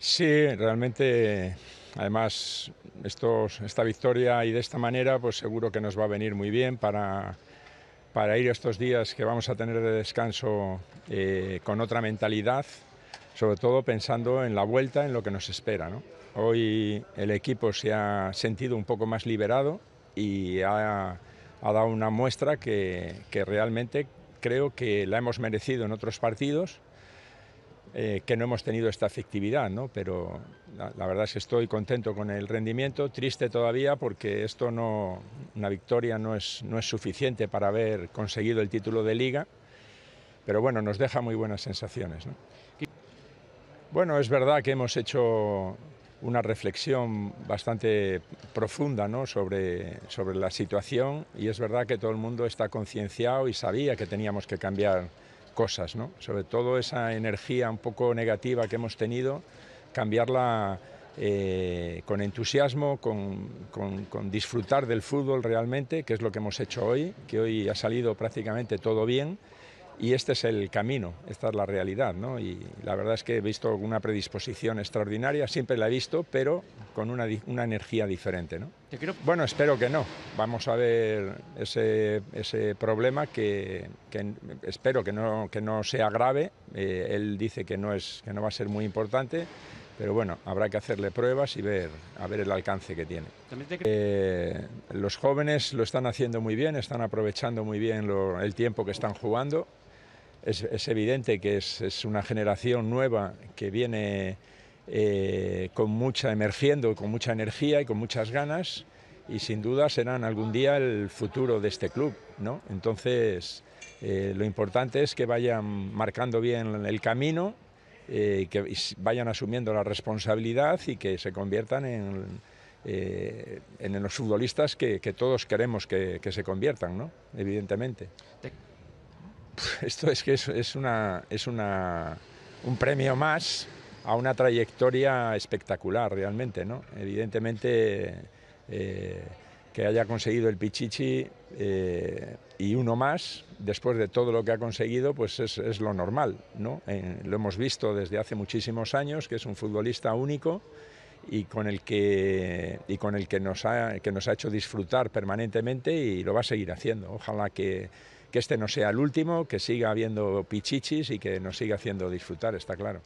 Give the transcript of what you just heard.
Sí, realmente, además, esta victoria y de esta manera, pues seguro que nos va a venir muy bien para, para ir estos días que vamos a tener de descanso eh, con otra mentalidad, sobre todo pensando en la vuelta, en lo que nos espera. Hoy el equipo se ha sentido un poco más liberado y ha, ha dado una muestra que, que realmente creo que la hemos merecido en otros partidos eh, que no hemos tenido esta efectividad, ¿no? pero la, la, verdad es que estoy contento con el rendimiento, triste todavía porque esto no, una victoria no es, no es suficiente para haber conseguido el título de liga, pero bueno, nos deja muy buenas sensaciones. ¿no? Bueno, es verdad que hemos hecho una reflexión bastante profunda ¿no? sobre, sobre la situación y es verdad que todo el mundo está concienciado y sabía que teníamos que cambiar cosas, ¿no? sobre todo esa energía un poco negativa que hemos tenido, cambiarla eh, con entusiasmo, con, con, con, disfrutar del fútbol realmente, que es lo que hemos hecho hoy, que hoy ha salido prácticamente todo bien y este es el camino, esta es la realidad, ¿no? Y la verdad es que he visto una predisposición extraordinaria, siempre la he visto, pero con una, una energía diferente, ¿no? Quiero... Bueno, espero que no. Vamos a ver ese, ese problema que, que, espero que no, que no sea grave. Eh, él dice que no, es, que no va a ser muy importante, pero bueno, habrá que hacerle pruebas y ver, a ver el alcance que tiene. Eh, los jóvenes lo están haciendo muy bien, están aprovechando muy bien lo, el tiempo que están jugando es, evidente que es, es, una generación nueva que viene eh, con mucha, emergiendo, con mucha energía y con muchas ganas y sin duda serán algún día el futuro de este club. ¿no? Entonces, eh, lo importante es que vayan marcando bien el camino, eh, que vayan asumiendo la responsabilidad y que se conviertan en, en los futbolistas que, que todos queremos que, que, se conviertan, ¿no? evidentemente. Esto es que es, es, una, es una, un premio más a una trayectoria espectacular realmente, ¿no? Evidentemente eh, que haya conseguido el Pichichi eh, y uno más, después de todo lo que ha conseguido, pues es, es lo normal, ¿no? Lo hemos visto desde hace muchísimos años, que es un futbolista único y con el que, y con el que, nos, ha, que nos ha hecho disfrutar permanentemente y lo va a seguir haciendo. Ojalá que que este no sea el último, que siga habiendo pichichis y que nos siga haciendo disfrutar, está claro.